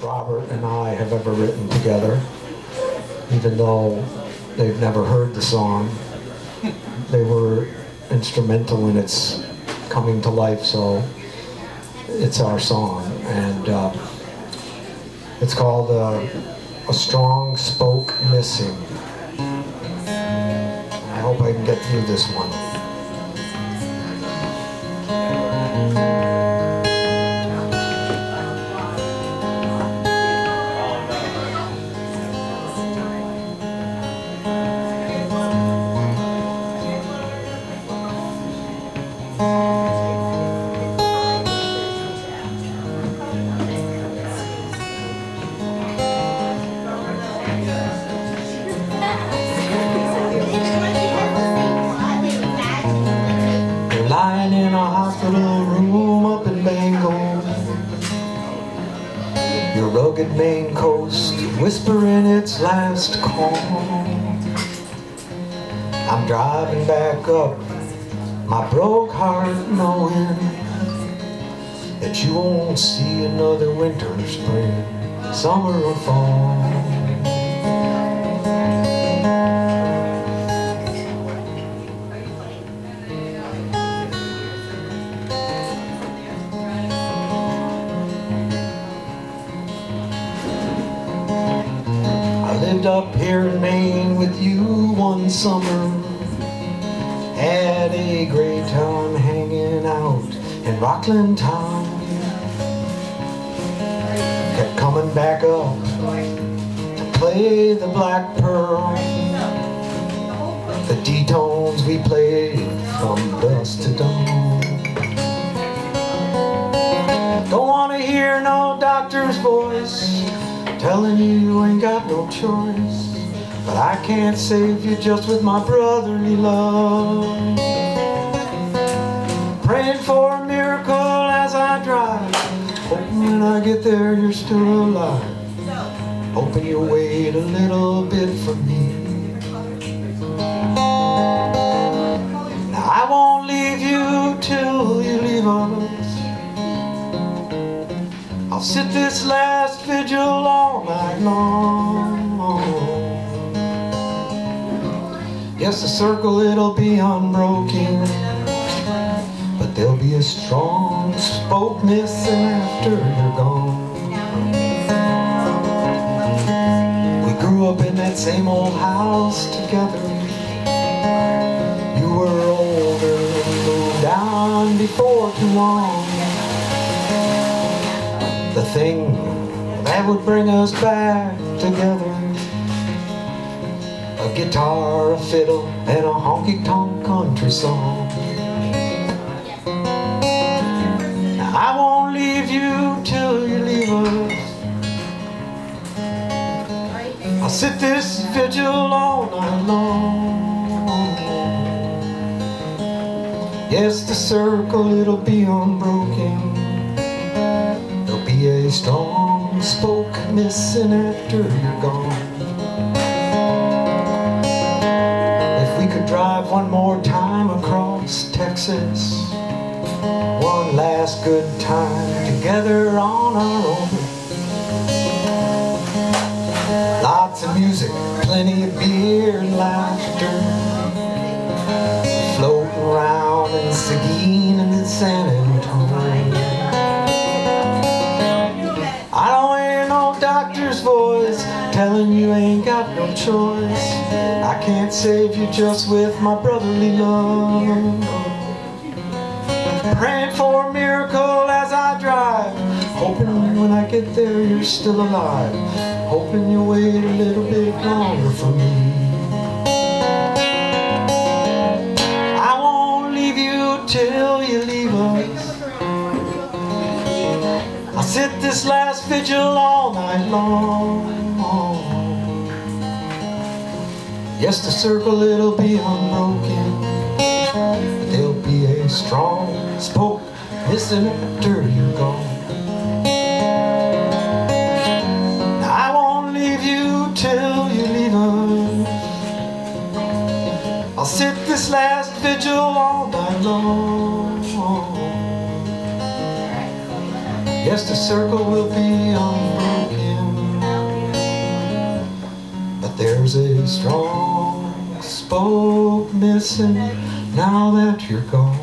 Robert and I have ever written together, even though they've never heard the song. They were instrumental in its coming to life, so it's our song. And uh, it's called uh, A Strong Spoke Missing. I hope I can get through this one. In a room up in Bengal. Your rugged Maine coast whispering its last call. I'm driving back up, my broke heart knowing that you won't see another winter, spring, summer or fall. Lived up here in Maine with you one summer. Had a great time hanging out in Rockland Town. Kept coming back up to play the Black Pearl. The D-tones we played from dusk to dawn. Don't wanna hear no doctor's voice telling you you ain't got no choice. But I can't save you just with my brotherly love. Praying for a miracle as I drive. Hoping when I get there you're still alive. Hoping you'll wait a little bit for me. Sit this last vigil all night long. Yes, the circle it'll be unbroken, but there'll be a strong spoke missing after you're gone. We grew up in that same old house together. You were older moved before too long thing that would bring us back together. A guitar, a fiddle, and a honky-tonk country song. I won't leave you till you leave us. I'll sit this vigil all night long. Yes, the circle, it'll be unbroken. A strong spoke missing after you're gone. If we could drive one more time across Texas, one last good time together on our own. Lots of music, plenty of beer and laughter, floating around in Seguin and in telling you ain't got no choice. I can't save you just with my brotherly love. Praying for a miracle as I drive, hoping when I get there you're still alive. Hoping you wait a little bit longer for me. This last vigil all night long. Yes, the circle, it'll be unbroken. There'll be a strong spoke missing after you're gone. I won't leave you till you leave us. I'll sit this last vigil all night long. Yes, the circle will be unbroken, but there's a strong spoke missing now that you're gone.